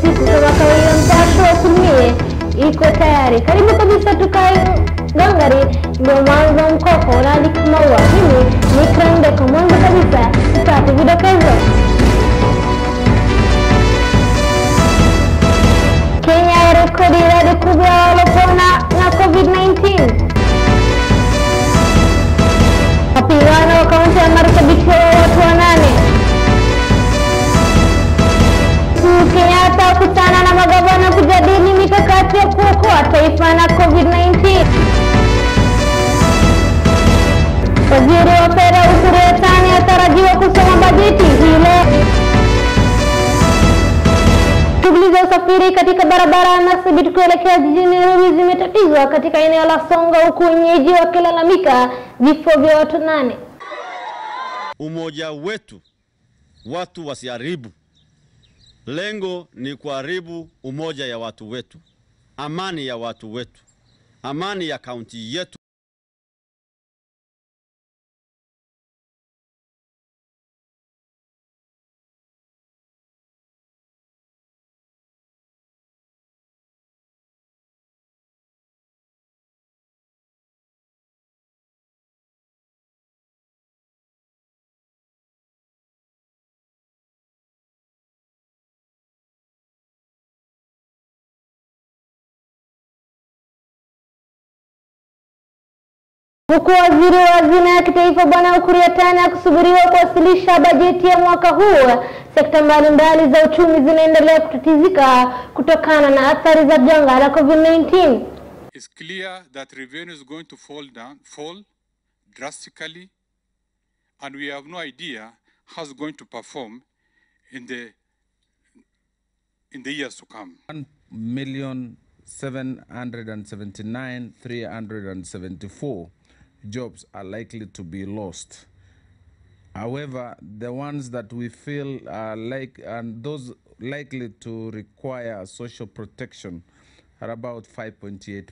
sisi kama kawaida mtatu asilimie iko tayari karibu kabisa tukae gangari ndio mwanzo mkoko unaalikima uwakini nikrandeko mwanzo kabisa tupate vidokezo kenya yarekodi idadi kubwa walopona na covid-19 mapigano kaunti ya marsabitio watu wana Kenyatta na magavana kujadili mikakati ya kuokoa taifa na COVID-19. Waziri wa fedha Ukur Yatani atarajiwa kusoma bajeti hii leo. Shughuli za usafiri katika barabara ya Marsabit kuelekea jijini Nairobi zimetatizwa katika eneo la Songa, huku wenyeji wakilalamika vifo vya watu nane. Umoja wetu watu wasiharibu. Lengo ni kuharibu umoja ya watu wetu, amani ya watu wetu, amani ya kaunti yetu. huku waziri wa hazina ya kitaifa Bwana Ukur Yatani akisubiriwa kuwasilisha bajeti ya mwaka huu, sekta mbalimbali za uchumi zinaendelea kutatizika kutokana na athari za janga la COVID-19. It's clear that revenue is going to fall down, fall drastically and we have no idea how it's going to perform in the in the years to come. 1 million 779,374 jobs are likely to be lost. However, the ones that we feel are like and those likely to require social protection are about 5.8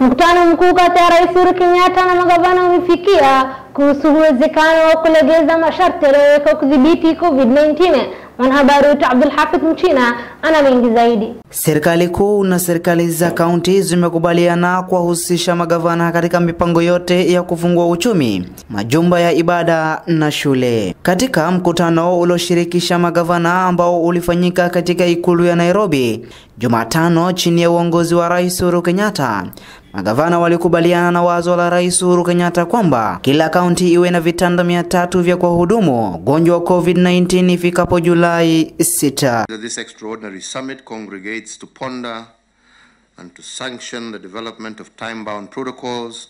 Mkutano mkuu kati ya Rais Uhuru Kenyatta na magavana umefikia kuhusu uwezekano wa kulegeza masharti yaliyowekwa kudhibiti COVID-19. Mwanahabari wetu Abdul Hafidh Mchina ana mengi zaidi. Serikali kuu na serikali za kaunti zimekubaliana kuwahusisha magavana katika mipango yote ya kufungua uchumi, majumba ya ibada na shule. Katika mkutano ulioshirikisha magavana ambao ulifanyika katika ikulu ya Nairobi Jumatano chini ya uongozi wa Rais Uhuru Kenyatta, magavana walikubaliana na wazo la Rais Uhuru Kenyatta kwamba kila kaunti iwe na vitanda mia tatu vya kuwahudumu ugonjwa wa COVID-19 ifikapo Julai 6. that this extraordinary summit congregates to ponder and to sanction the development of time-bound protocols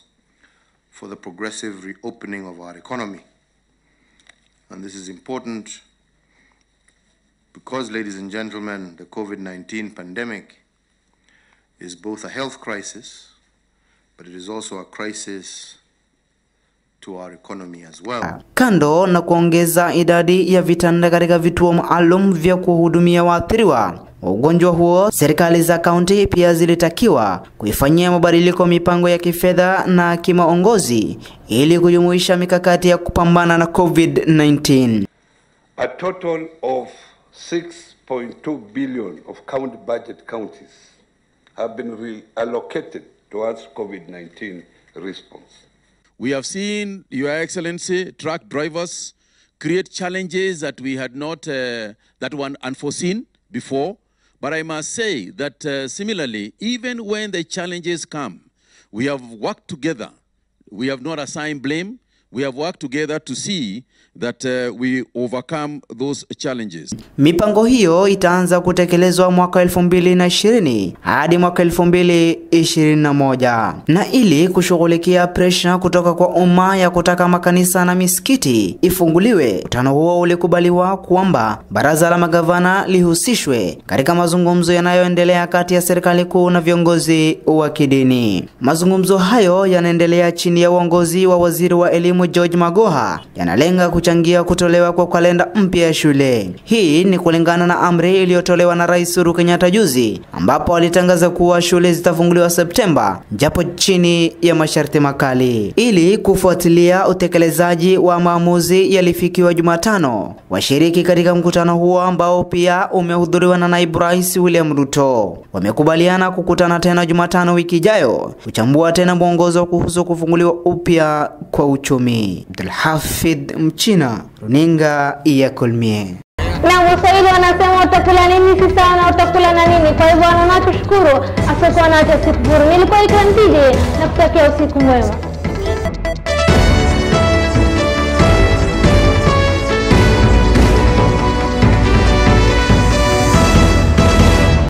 for the progressive reopening of our economy. And this is important because, ladies and gentlemen, the COVID-19 pandemic is both a health crisis, well. Kando na kuongeza idadi ya vitanda katika vituo maalum vya kuhudumia waathiriwa wa ugonjwa huo, serikali za kaunti pia zilitakiwa kuifanyia mabadiliko mipango ya kifedha na kimaongozi ili kujumuisha mikakati ya kupambana na COVID-19. A total of 6.2 billion of county budget counties have been reallocated towards COVID-19 response. We have seen, Your Excellency, truck drivers create challenges that we had not, uh, that were unforeseen before. But I must say that uh, similarly, even when the challenges come, we have worked together. We have not assigned blame. We have worked together to see that uh, we overcome those challenges. Mipango hiyo itaanza kutekelezwa mwaka 2020 hadi mwaka 2021 na ili kushughulikia presha kutoka kwa umma ya kutaka makanisa na misikiti ifunguliwe, mkutano huo ulikubaliwa kwamba baraza la magavana lihusishwe katika mazungumzo yanayoendelea kati ya serikali kuu na viongozi wa kidini. Mazungumzo hayo yanaendelea chini ya uongozi wa waziri wa elimu George Magoha, yanalenga kuchangia kutolewa kwa kalenda mpya ya shule. Hii ni kulingana na amri iliyotolewa na Rais Uhuru Kenyatta juzi, ambapo alitangaza kuwa shule zitafunguliwa Septemba, japo chini ya masharti makali. Ili kufuatilia utekelezaji wa maamuzi yalifikiwa Jumatano, washiriki katika mkutano huo ambao pia umehudhuriwa na naibu rais William Ruto wamekubaliana kukutana tena Jumatano wiki ijayo kuchambua tena mwongozo kuhusu kufunguliwa upya kwa uchumi. Abdulhafidh Mchina, runinga ya Kolmie. Na Waswahili wanasema utakula nini si na utakula na nini. Kwa hivyo wanaona tushukuru, asikuwa nacho sikufuru. Nilikuwa ikandije na kutakia usiku mwema.